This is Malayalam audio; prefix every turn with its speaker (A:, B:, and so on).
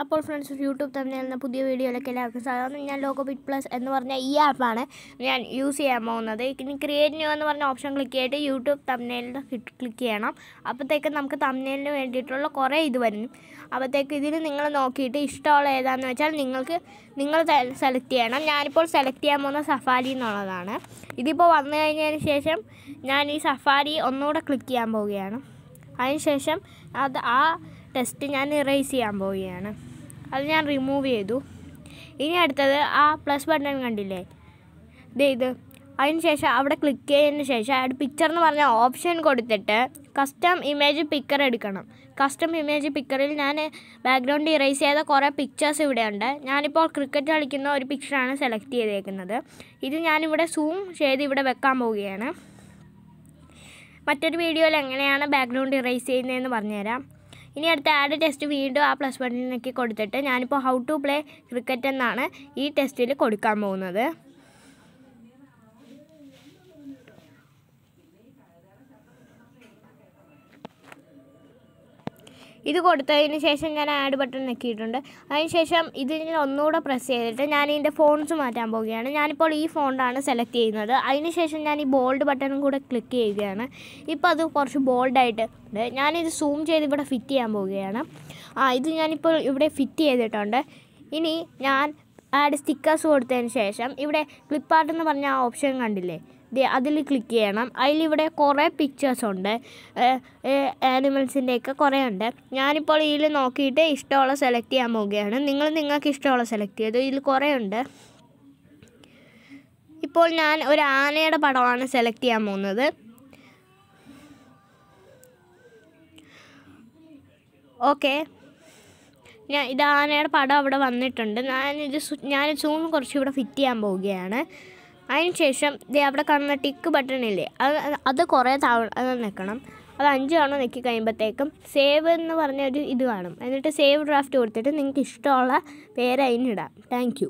A: അപ്പോൾ ഫ്രണ്ട്സ് യൂട്യൂബ് തന്നെ എന്ന പുതിയ വീഡിയോയിലേക്ക് എല്ലാവർക്കും സാധാരണ ഞാൻ ലോഗോ ബിറ്റ് പ്ലസ് എന്ന് പറഞ്ഞ ഈ ആപ്പാണ് ഞാൻ യൂസ് ചെയ്യാൻ പോകുന്നത്. ഇനി ക്രിയേറ്റ് ന്യൂ എന്ന് പറഞ്ഞ ഓപ്ഷൻ ക്ലിക്ക് ചെയ്തിട്ട് യൂട്യൂബ് തമ്മിലിൽ ക്ലിക്ക് ചെയ്യണം. അപ്പോഴത്തേക്ക് നമുക്ക് തമ്മിലിന് വേണ്ടിയിട്ടുള്ള കുറേ ഇത് വരും. അപ്പോഴത്തേക്ക് ഇതിൽ നിങ്ങൾ നോക്കിയിട്ട് ഇഷ്ടമുള്ള ഏതാണെന്ന് വെച്ചാൽ നിങ്ങൾക്ക് നിങ്ങൾ സെലക്ട് ചെയ്യണം. ഞാനിപ്പോൾ സെലക്ട് ചെയ്യാൻ പോകുന്ന സഫാരി എന്നുള്ളതാണ്. ഇതിപ്പോൾ വന്നു കഴിഞ്ഞതിന് ശേഷം ഞാൻ ഈ സഫാരി ഒന്നുകൂടെ ക്ലിക്ക് ചെയ്യാൻ പോവുകയാണ്. അതിനുശേഷം അത് ആ ടെസ്റ്റ് ഞാൻ ഇറേസ് ചെയ്യാൻ പോവുകയാണ്. അത് ഞാൻ റിമൂവ് ചെയ്തു. ഇനി അടുത്തത് ആ പ്ലസ് ബട്ടൺ കണ്ടില്ലേ? ദേ ഇത്. അതിന് ശേഷം അവിടെ ക്ലിക്ക് ചെയ്തതിന് ശേഷം അവിടെ പിക്ചർ എന്ന് പറഞ്ഞ ഓപ്ഷൻ കൊടുത്തിട്ട് കസ്റ്റം ഇമേജ് പിക്കർ എടുക്കണം. കസ്റ്റം ഇമേജ് പിക്കറിൽ ഞാൻ ബാക്ക്ഗ്രൗണ്ട് ഇറേസ് ചെയ്ത കുറേ പിക്ചേഴ്സ് ഇവിടെ ഉണ്ട് ഞാനിപ്പോൾ ക്രിക്കറ്റ് കളിക്കുന്ന ഒരു പിക്ചറാണ് സെലക്ട് ചെയ്തേക്കുന്നത്. ഇത് ഞാനിവിടെ സൂം ചെയ്ത് ഇവിടെ വെക്കാൻ പോവുകയാണ്. മറ്റൊരു വീഡിയോയിൽ എങ്ങനെയാണ് ബാക്ക്ഗ്രൗണ്ട് ഇറേസ് ചെയ്യുന്നതെന്ന് പറഞ്ഞുതരാം. ഇനി അടുത്ത ആഡ് ടെസ്റ്റ് വീണ്ടും ആ പ്ലസ് വണ്ണിനൊക്കെ കൊടുത്തിട്ട് ഞാനിപ്പോൾ ഹൗ ടു പ്ലേ ക്രിക്കറ്റ് എന്നാണ് ഈ ടെസ്റ്റിൽ കൊടുക്കാൻ പോകുന്നത്. ഇത് കൊടുത്തതിന് ശേഷം ഞാൻ ആഡ് ബട്ടൺ നെക്കിയിട്ടുണ്ട്. അതിനുശേഷം ഇതിന് ഒന്നുകൂടെ പ്രസ് ചെയ്തിട്ട് ഞാൻ ഇതിന്റെ ഫോൺസ് മാറ്റാൻ പോവുകയാണ്. ഞാനിപ്പോൾ ഈ ഫോണ്ടാണ് സെലക്ട് ചെയ്യുന്നത്. അതിനുശേഷം ഞാൻ ഈ ബോൾഡ് ബട്ടണും കൂടെ ക്ലിക്ക് ചെയ്യുകയാണ്. ഇപ്പോൾ അത് കുറച്ച് ബോൾഡായിട്ട് ഉണ്ട് ഞാനിത് സൂം ചെയ്ത് ഇവിടെ ഫിറ്റ് ചെയ്യാൻ പോവുകയാണ്. ആ ഇത് ഞാനിപ്പോൾ ഇവിടെ ഫിറ്റ് ചെയ്തിട്ടുണ്ട്. ഇനി ഞാൻ ആഡ് സ്റ്റിക്കേഴ്സ് കൊടുത്തതിന് ശേഷം ഇവിടെ ക്ലിപ്പ് ആർട്ട് എന്ന് പറഞ്ഞ ആ ഓപ്ഷൻ കണ്ടില്ലേ? അതിൽ ക്ലിക്ക് ചെയ്യണം. അതിലിവിടെ കുറേ പിക്ചേഴ്സ് ഉണ്ട്. ആനിമൽസിന്റെയൊക്കെ കുറേ ഉണ്ട്. ഞാനിപ്പോൾ ഇതിൽ നോക്കിയിട്ട് ഇഷ്ടമുള്ള സെലക്ട് ചെയ്യാൻ പോവുകയാണ്. നിങ്ങൾ നിങ്ങൾക്ക് ഇഷ്ടമുള്ള സെലക്ട് ചെയ്തു? ഇതിൽ കുറേ ഉണ്ട്. ഇപ്പോൾ ഞാൻ ഒരു ആനയുടെ പടമാണ് സെലക്ട് ചെയ്യാൻ പോകുന്നത്. ഓക്കെ. ഞാൻ ഇത് ആനയുടെ പടം അവിടെ വന്നിട്ടുണ്ട്. ഞാനിത് ഞാൻ സൂം കുറച്ച് ഇവിടെ ഫിറ്റ് ചെയ്യാൻ പോവുകയാണ്. അതിനുശേഷം ദേ അവിടെ കാണുന്ന ടിക്ക് ബട്ടൺ ഇല്ലേ അത് അത് കുറേ തവണ നിൽക്കണം. അത് അഞ്ച് തവണ നിൽക്കി കഴിയുമ്പോഴത്തേക്കും സേവ് എന്ന് പറഞ്ഞ ഒരു ഇത് കാണും. എന്നിട്ട് സേവ് ഡ്രാഫ്റ്റ് കൊടുത്തിട്ട് നിങ്ങൾക്ക് ഇഷ്ടമുള്ള പേര് അതിനിടാം. താങ്ക്